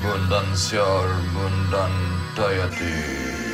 Bundan siar, bundan dayati.